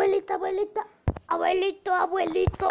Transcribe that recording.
Abuelita, abuelita, abuelito, abuelito.